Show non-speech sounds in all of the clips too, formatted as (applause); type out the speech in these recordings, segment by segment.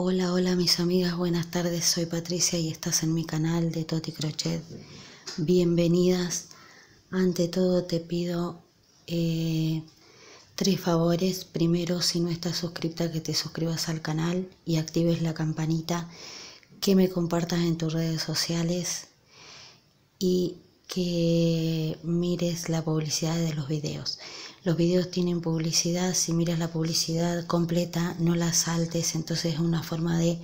Hola, hola mis amigas, buenas tardes, soy Patricia y estás en mi canal de Toti Crochet. Bienvenidas. Ante todo te pido eh, tres favores. Primero, si no estás suscrita, que te suscribas al canal y actives la campanita, que me compartas en tus redes sociales y que mires la publicidad de los videos. Los videos tienen publicidad, si miras la publicidad completa no la saltes, entonces es una forma de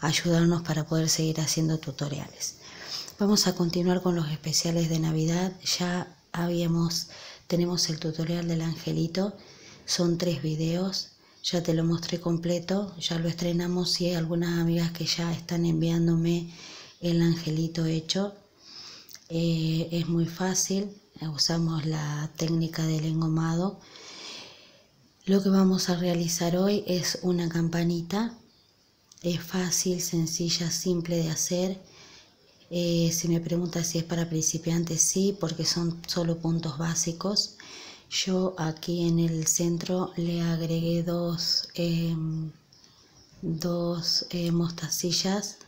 ayudarnos para poder seguir haciendo tutoriales. Vamos a continuar con los especiales de Navidad. Ya habíamos, tenemos el tutorial del angelito, son tres videos, ya te lo mostré completo, ya lo estrenamos y hay algunas amigas que ya están enviándome el angelito hecho eh, es muy fácil, usamos la técnica del engomado. Lo que vamos a realizar hoy es una campanita, es fácil, sencilla, simple de hacer. Eh, si me pregunta si es para principiantes, sí, porque son solo puntos básicos. Yo aquí en el centro le agregué dos, em, dos eh, mostacillas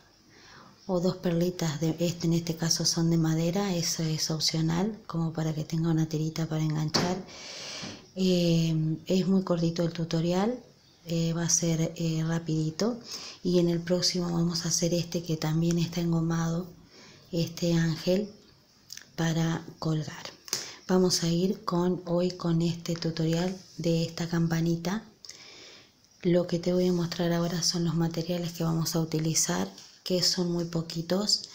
o dos perlitas de este en este caso son de madera eso es opcional como para que tenga una tirita para enganchar. Eh, es muy cortito el tutorial eh, va a ser eh, rapidito. Y en el próximo vamos a hacer este que también está engomado este ángel para colgar. Vamos a ir con hoy con este tutorial de esta campanita. Lo que te voy a mostrar ahora son los materiales que vamos a utilizar que son muy poquitos.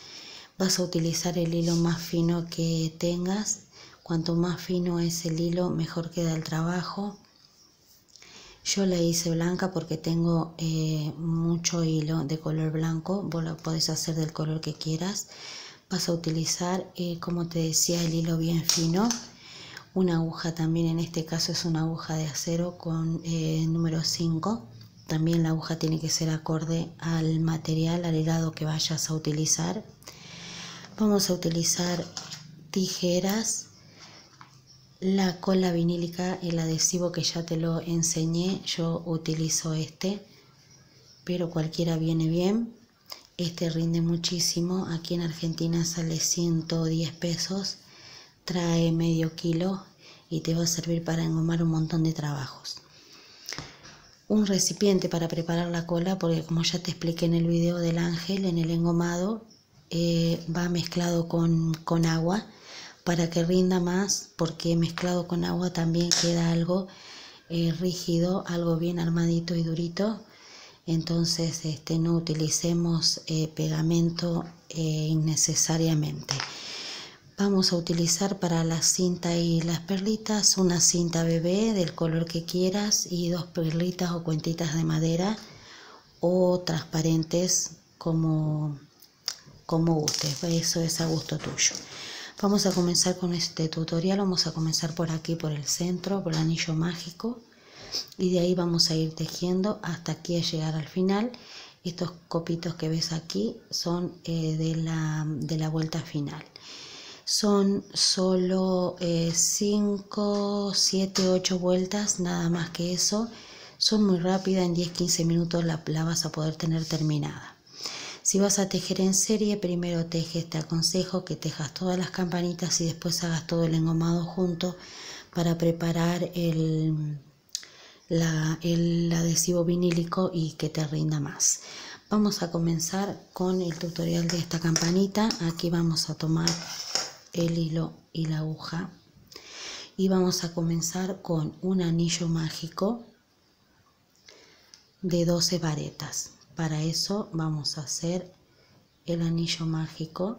Vas a utilizar el hilo más fino que tengas. Cuanto más fino es el hilo, mejor queda el trabajo. Yo la hice blanca porque tengo eh, mucho hilo de color blanco. Vos lo podés hacer del color que quieras. Vas a utilizar, eh, como te decía, el hilo bien fino. Una aguja también, en este caso es una aguja de acero con eh, número 5 también la aguja tiene que ser acorde al material, al helado que vayas a utilizar. Vamos a utilizar tijeras, la cola vinílica, el adhesivo que ya te lo enseñé, yo utilizo este, pero cualquiera viene bien. Este rinde muchísimo, aquí en Argentina sale 110 pesos, trae medio kilo y te va a servir para engomar un montón de trabajos un recipiente para preparar la cola, porque como ya te expliqué en el video del ángel, en el engomado eh, va mezclado con, con, agua para que rinda más, porque mezclado con agua también queda algo eh, rígido, algo bien armadito y durito. Entonces este, no utilicemos eh, pegamento innecesariamente. Vamos a utilizar para la cinta y las perlitas una cinta bebé del color que quieras y dos perlitas o cuentitas de madera o transparentes como, como guste. Eso es a gusto tuyo. Vamos a comenzar con este tutorial. Vamos a comenzar por aquí, por el centro, por el anillo mágico. Y de ahí vamos a ir tejiendo hasta aquí a llegar al final. Estos copitos que ves aquí son eh, de, la, de la vuelta final son solo 5, 7, 8 vueltas, nada más que eso. Son muy rápidas, en 10-15 minutos la, la vas a poder tener terminada. Si vas a tejer en serie, primero tejes, te aconsejo que tejas todas las campanitas y después hagas todo el engomado junto para preparar el, la, el adhesivo vinílico y que te rinda más. Vamos a comenzar con el tutorial de esta campanita. Aquí vamos a tomar el hilo y la aguja. Y vamos a comenzar con un anillo mágico de 12 varetas. Para eso vamos a hacer el anillo mágico.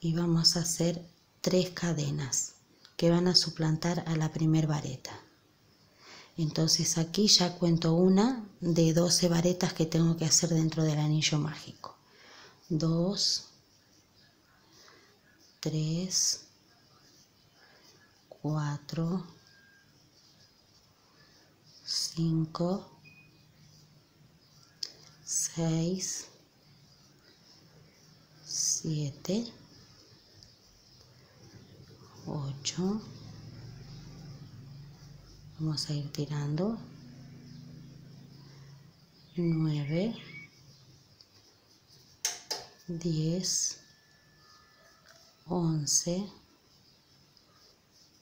Y vamos a hacer tres cadenas que van a suplantar a la primer vareta. Entonces aquí ya cuento una de 12 varetas que tengo que hacer dentro del anillo mágico dos, tres, cuatro, cinco, seis, siete, ocho. Vamos a ir tirando 9, 10, 11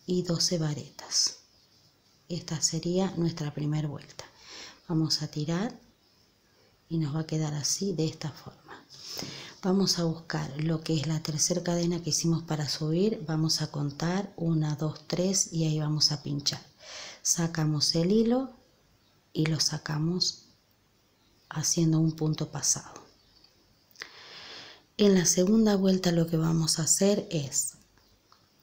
y 12 varetas. Esta sería nuestra primera vuelta. Vamos a tirar y nos va a quedar así de esta forma. Vamos a buscar lo que es la tercera cadena que hicimos para subir. Vamos a contar 1, 2, 3 y ahí vamos a pinchar. Sacamos el hilo y lo sacamos haciendo un punto pasado. En la segunda vuelta lo que vamos a hacer es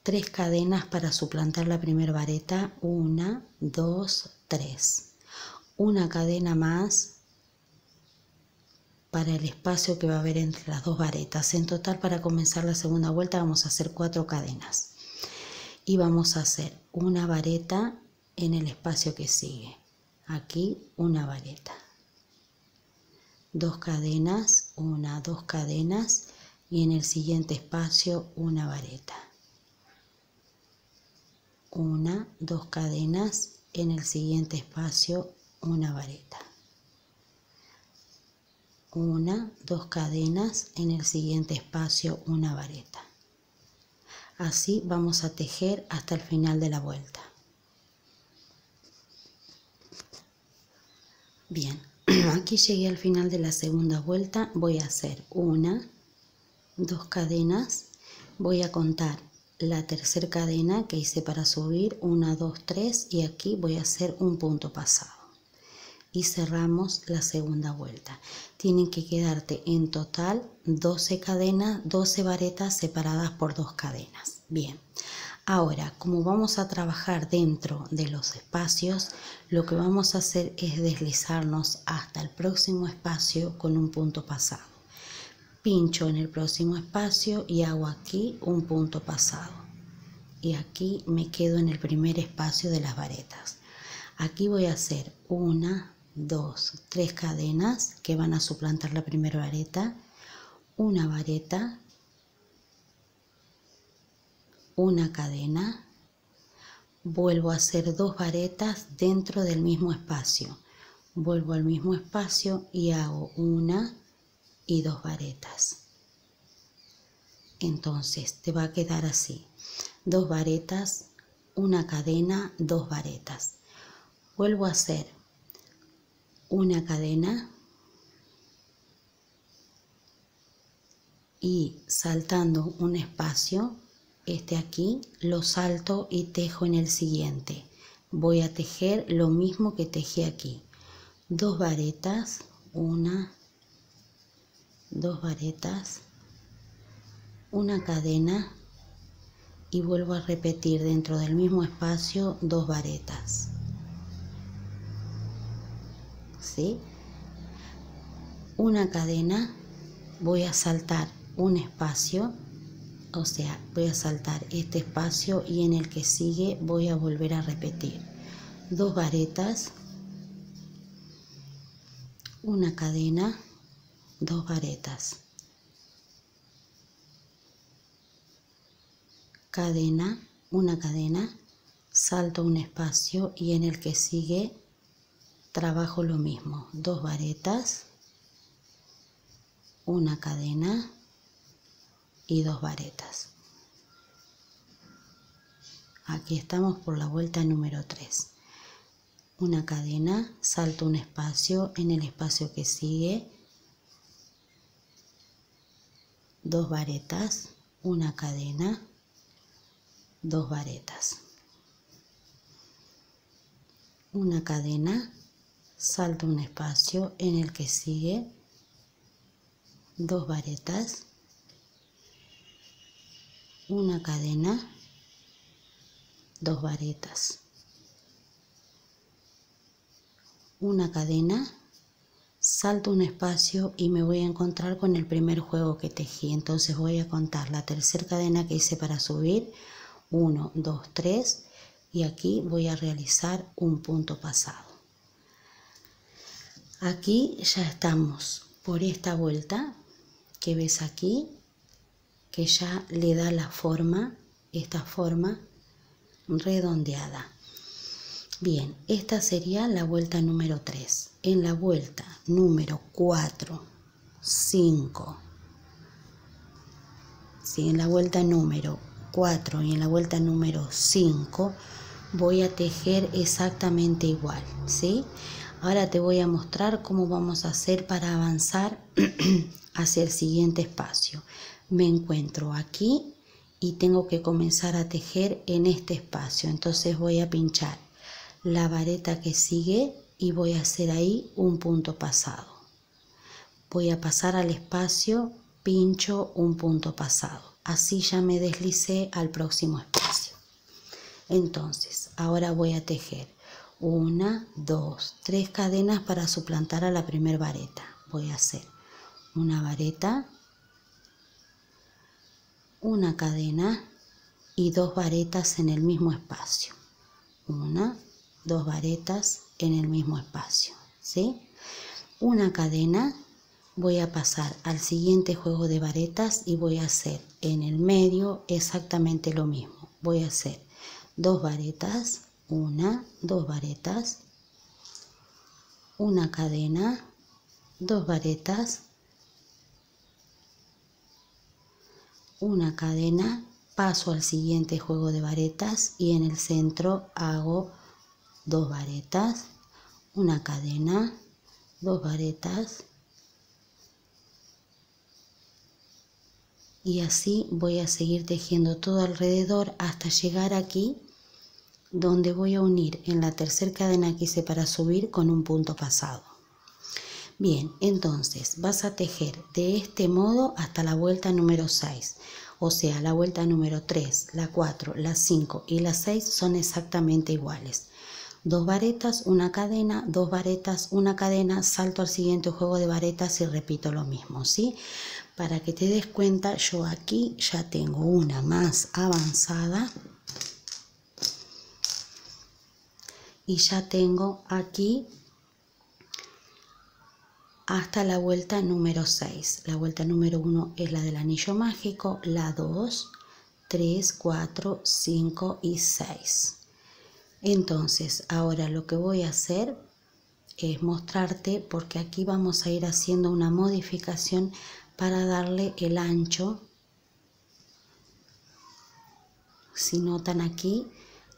tres cadenas para suplantar la primera vareta. Una, dos, tres. Una cadena más para el espacio que va a haber entre las dos varetas. En total para comenzar la segunda vuelta vamos a hacer cuatro cadenas. Y vamos a hacer una vareta en el espacio que sigue. Aquí una vareta dos cadenas, una, dos cadenas y en el siguiente espacio una vareta. Una, dos cadenas, en el siguiente espacio una vareta. Una, dos cadenas, en el siguiente espacio una vareta. Así vamos a tejer hasta el final de la vuelta. Bien, (clears throat) aquí llegué al final de la segunda vuelta. Voy a hacer una dos cadenas. Voy a contar la tercera cadena que hice para subir. Una dos tres. Y aquí voy a hacer un punto pasado. Y cerramos la segunda vuelta. Tienen que quedarte en total 12 cadenas 12 varetas separadas por dos cadenas. Bien Ahora, como vamos a trabajar dentro de los espacios, lo que vamos a hacer es deslizarnos hasta el próximo espacio con un punto pasado. Pincho en el próximo espacio y hago aquí un punto pasado. Y aquí me quedo en el primer espacio de las varetas. Aquí voy a hacer una, dos, tres cadenas que van a suplantar la primera vareta, una vareta una cadena, vuelvo a hacer dos varetas dentro del mismo espacio. Vuelvo al mismo espacio y hago una y dos varetas. Entonces te va a quedar así. Dos varetas, una cadena, dos varetas. Vuelvo a hacer una cadena y saltando un espacio este aquí lo salto y tejo en el siguiente. Voy a tejer lo mismo que tejí aquí. Dos varetas una dos varetas una cadena y vuelvo a repetir dentro del mismo espacio dos varetas. ¿sí? una cadena voy a saltar un espacio o sea voy a saltar este espacio y en el que sigue voy a volver a repetir. Dos varetas una cadena dos varetas. Cadena una cadena salto un espacio y en el que sigue trabajo lo mismo. Dos varetas una cadena y dos varetas. Aquí estamos por la vuelta número 3. Una cadena, salto un espacio, en el espacio que sigue, dos varetas, una cadena, dos varetas. Una cadena, salto un espacio en el que sigue dos varetas, una cadena, dos varetas, una cadena, salto un espacio y me voy a encontrar con el primer juego que tejí. Entonces voy a contar la tercera cadena que hice para subir, 1, 2, 3 y aquí voy a realizar un punto pasado. Aquí ya estamos por esta vuelta que ves aquí que ya le da la forma, esta forma redondeada. Bien, esta sería la vuelta número 3. En la vuelta número 4, 5, si en la vuelta número 4 y en la vuelta número 5 voy a tejer exactamente igual, ¿sí? Ahora te voy a mostrar cómo vamos a hacer para avanzar (clears throat) hacia el siguiente espacio. Me encuentro aquí y tengo que comenzar a tejer en este espacio. Entonces voy a pinchar la vareta que sigue y voy a hacer ahí un punto pasado. Voy a pasar al espacio, pincho un punto pasado. Así ya me deslicé al próximo espacio. Entonces, ahora voy a tejer una, dos, tres cadenas para suplantar a la primer vareta. Voy a hacer una vareta, una cadena y dos varetas en el mismo espacio. Una, dos varetas en el mismo espacio, ¿sí? Una cadena, voy a pasar al siguiente juego de varetas y voy a hacer en el medio exactamente lo mismo. Voy a hacer dos varetas, una, dos varetas, una cadena, dos varetas, una cadena, paso al siguiente juego de varetas y en el centro hago dos varetas, una cadena, dos varetas y así voy a seguir tejiendo todo alrededor hasta llegar aquí donde voy a unir en la tercera cadena que hice para subir con un punto pasado. Bien, entonces vas a tejer de este modo hasta la vuelta número 6, o sea, la vuelta número 3, la 4, la 5 y la 6 son exactamente iguales. Dos varetas, una cadena, dos varetas, una cadena, salto al siguiente juego de varetas y repito lo mismo, ¿sí? Para que te des cuenta, yo aquí ya tengo una más avanzada y ya tengo aquí hasta la vuelta número 6. La vuelta número 1 es la del anillo mágico, la 2, 3, 4, 5 y 6. Entonces, ahora lo que voy a hacer es mostrarte porque aquí vamos a ir haciendo una modificación para darle el ancho. Si notan aquí,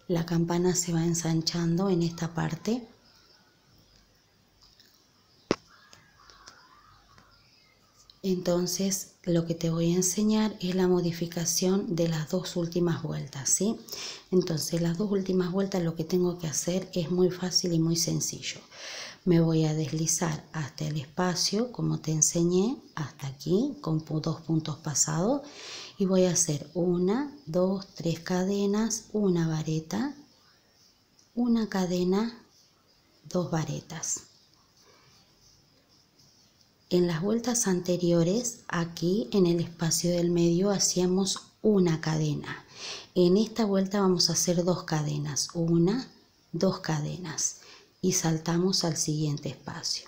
la campana se va ensanchando en esta parte. Entonces lo que te voy a enseñar es la modificación de las dos últimas vueltas, ¿sí? Entonces las dos últimas vueltas lo que tengo que hacer es muy fácil y muy sencillo. Me voy a deslizar hasta el espacio, como te enseñé, hasta aquí, con dos puntos pasados y voy a hacer una, dos, tres cadenas, una vareta, una cadena, dos varetas. En las vueltas anteriores, aquí en el espacio del medio hacíamos una cadena. En esta vuelta vamos a hacer dos cadenas, una, dos cadenas y saltamos al siguiente espacio.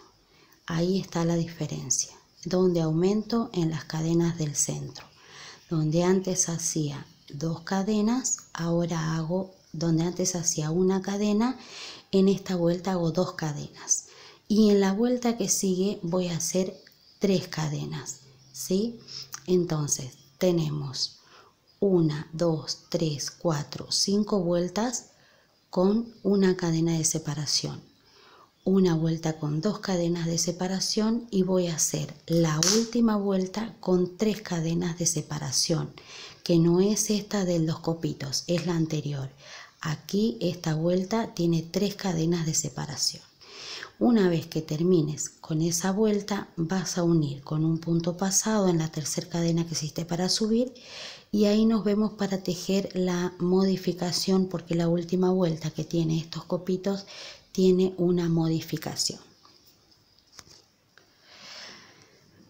Ahí está la diferencia, donde aumento en las cadenas del centro donde antes hacía dos cadenas, ahora hago, donde antes hacía una cadena, en esta vuelta hago dos cadenas. Y en la vuelta que sigue voy a hacer tres cadenas, ¿sí? Entonces tenemos una, dos, tres, cuatro, cinco vueltas con una cadena de separación una vuelta con dos cadenas de separación y voy a hacer la última vuelta con tres cadenas de separación, que no es esta de los copitos, es la anterior. Aquí esta vuelta tiene tres cadenas de separación. Una vez que termines con esa vuelta, vas a unir con un punto pasado en la tercera cadena que hiciste para subir y ahí nos vemos para tejer la modificación porque la última vuelta que tiene estos copitos tiene una modificación.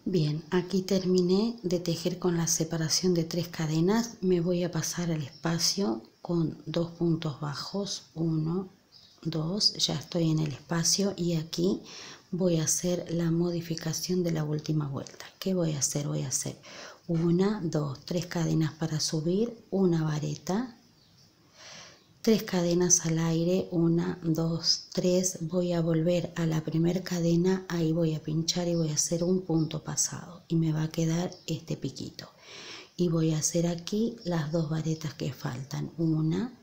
Bien, aquí terminé de tejer con la separación de tres cadenas. Me voy a pasar al espacio con dos puntos bajos. Uno, dos, ya estoy en el espacio y aquí voy a hacer la modificación de la última vuelta. ¿Qué voy a hacer? Voy a hacer una, dos, tres cadenas para subir, una vareta, tres cadenas al aire, una, dos, tres, voy a volver a la primera cadena, ahí voy a pinchar y voy a hacer un punto pasado y me va a quedar este piquito. Y voy a hacer aquí las dos varetas que faltan, una,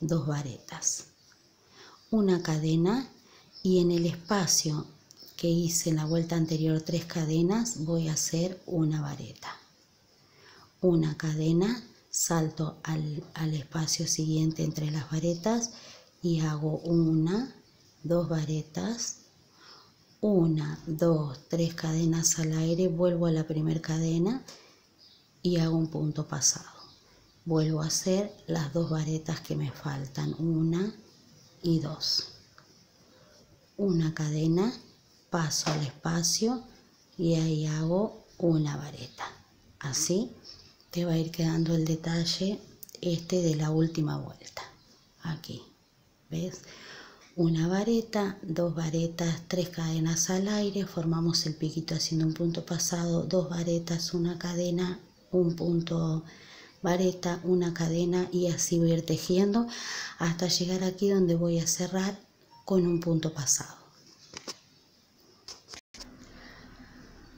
dos varetas, una cadena y en el espacio que hice en la vuelta anterior tres cadenas voy a hacer una vareta, una cadena salto al, espacio siguiente entre las varetas y hago una, dos varetas, una, dos, tres cadenas al aire, vuelvo a la primera cadena y hago un punto pasado. Vuelvo a hacer las dos varetas que me faltan, una y dos. Una cadena, paso al espacio y ahí hago una vareta. Así te va a ir quedando el detalle este de la última vuelta. Aquí, ¿ves? Una vareta, dos varetas, tres cadenas al aire, formamos el piquito haciendo un punto pasado, dos varetas, una cadena, un punto vareta, una cadena y así voy ir tejiendo hasta llegar aquí donde voy a cerrar con un punto pasado.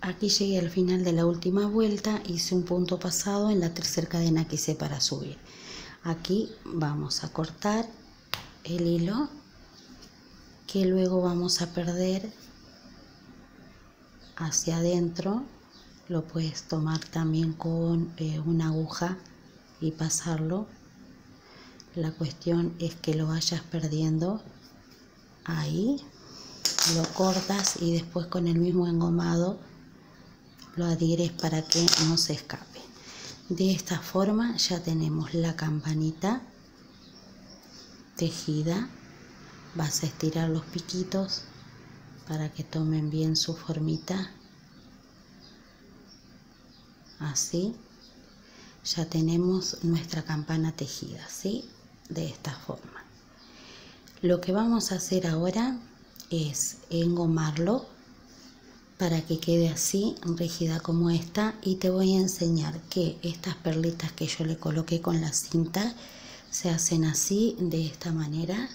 Aquí llegué al final de la última vuelta, hice un punto pasado en la tercera cadena que hice para subir. Aquí vamos a cortar el hilo que luego vamos a perder hacia adentro. Lo puedes tomar también con eh, una aguja y pasarlo. La cuestión es que lo vayas perdiendo ahí. Lo cortas y después con el mismo engomado lo adhieres para que no se escape. De esta forma ya tenemos la campanita tejida. Vas a estirar los piquitos para que tomen bien su formita. Así. Ya tenemos nuestra campana tejida, ¿sí? De esta forma. Lo que vamos a hacer ahora es engomarlo para que quede así rígida como esta y te voy a enseñar que estas perlitas que yo le coloqué con la cinta se hacen así de esta manera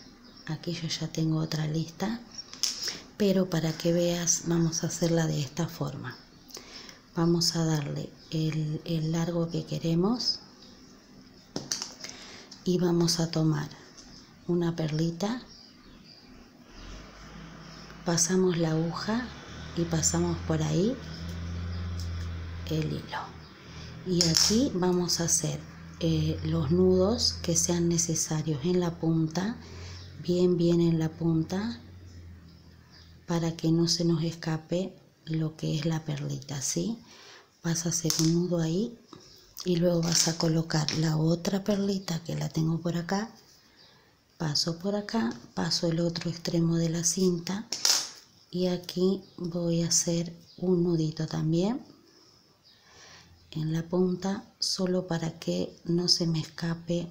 aquí yo ya tengo otra lista pero para que veas vamos a hacerla de esta forma vamos a darle el, el largo que queremos y vamos a tomar una perlita. Pasamos la aguja y pasamos por ahí el hilo. Y aquí vamos a hacer eh, los nudos que sean necesarios en la punta bien bien en la punta para que no se nos escape lo que es la perlita ¿sí? vas a hacer un nudo ahí y luego vas a colocar la otra perlita que la tengo por acá. Paso por acá paso el otro extremo de la cinta y aquí voy a hacer un nudito también en la punta solo para que no se me escape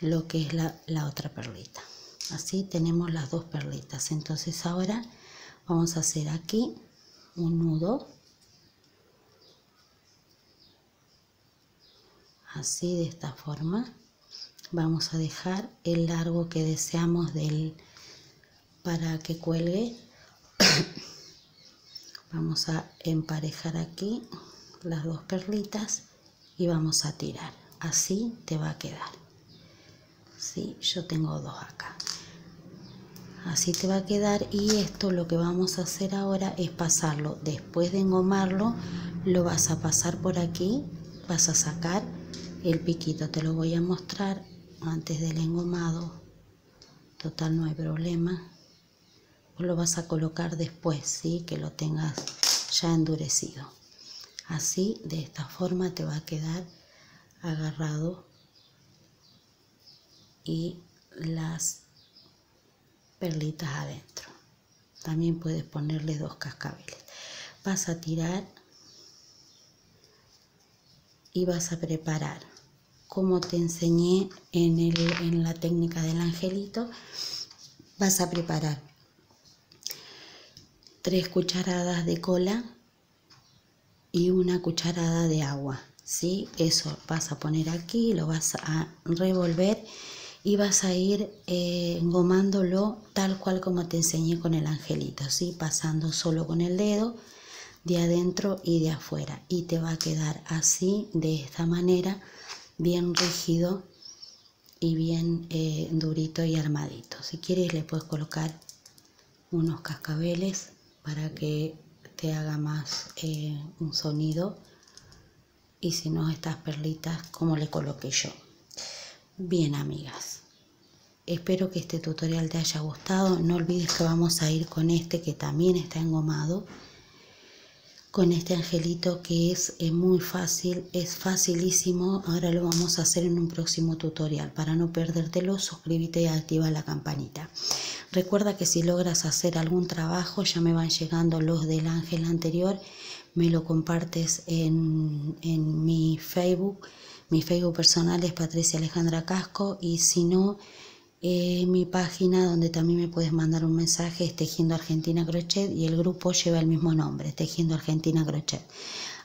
lo que es la, la otra perlita. Así tenemos las dos perlitas. Entonces ahora vamos a hacer aquí un nudo. Así de esta forma vamos a dejar el largo que deseamos del para que cuelgue. (coughs) Vamos a emparejar aquí las dos perlitas y vamos a tirar. Así te va a quedar. ¿sí? yo tengo dos acá así te va a quedar y esto lo que vamos a hacer ahora es pasarlo después de engomarlo lo vas a pasar por aquí vas a sacar el piquito te lo voy a mostrar antes del engomado total no hay problema lo vas a colocar después, ¿sí? que lo tengas ya endurecido. Así, de esta forma te va a quedar agarrado y las perlitas adentro. También puedes ponerle dos cascabeles. Vas a tirar y vas a preparar como te enseñé en, en la técnica del angelito. Vas a preparar tres cucharadas de cola y una cucharada de agua. ¿sí? Eso vas a poner aquí, lo vas a revolver y vas a ir eh, engomándolo tal cual como te enseñé con el angelito, ¿sí? pasando solo con el dedo de adentro y de afuera. Y te va a quedar así de esta manera bien rígido y bien eh, durito y armadito. Si quieres le puedes colocar unos cascabeles para que te haga más eh, un sonido. Y si no estas perlitas como le coloqué yo bien amigas espero que este tutorial te haya gustado no olvides que vamos a ir con este que también está engomado con este angelito que es, muy fácil, es facilísimo. Ahora lo vamos a hacer en un próximo tutorial. Para no perdértelo, suscríbete y activa la campanita. Recuerda que si logras hacer algún trabajo, ya me van llegando los del ángel anterior, me lo compartes en, en mi Facebook. Mi Facebook personal es Patricia Alejandra Casco y si no eh, mi página donde también me puedes mandar un mensaje es Tejiendo Argentina Crochet y el grupo lleva el mismo nombre, Tejiendo Argentina Crochet.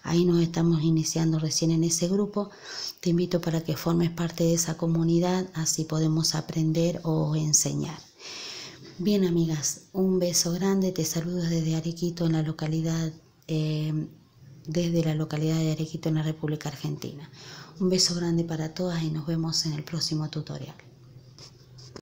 Ahí nos estamos iniciando recién en ese grupo. Te invito para que formes parte de esa comunidad, así podemos aprender o enseñar. Bien amigas, un beso grande, te saludo desde Arequito en la localidad, eh, desde la localidad de Arequito en la República Argentina. Un beso grande para todas y nos vemos en el próximo tutorial.